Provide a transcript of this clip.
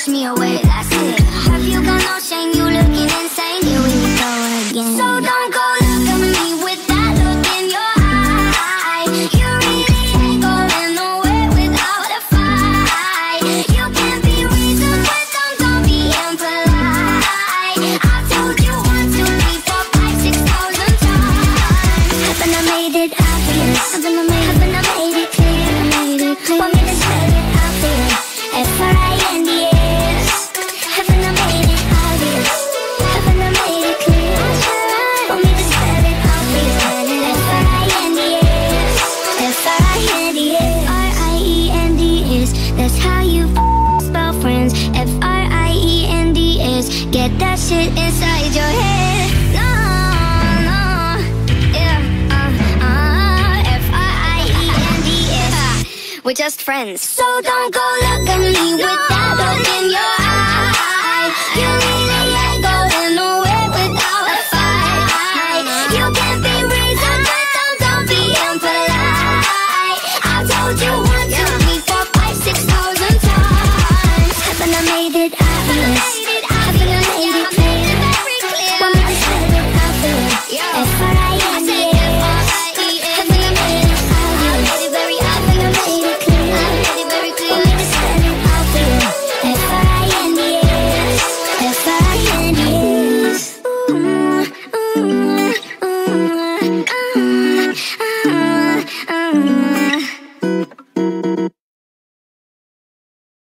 Push me away, No, no, yeah. We're just friends. So don't go look at me with that look in your eye. You nowhere without a fight. You can't be don't, don't be impolite. I told you one, two,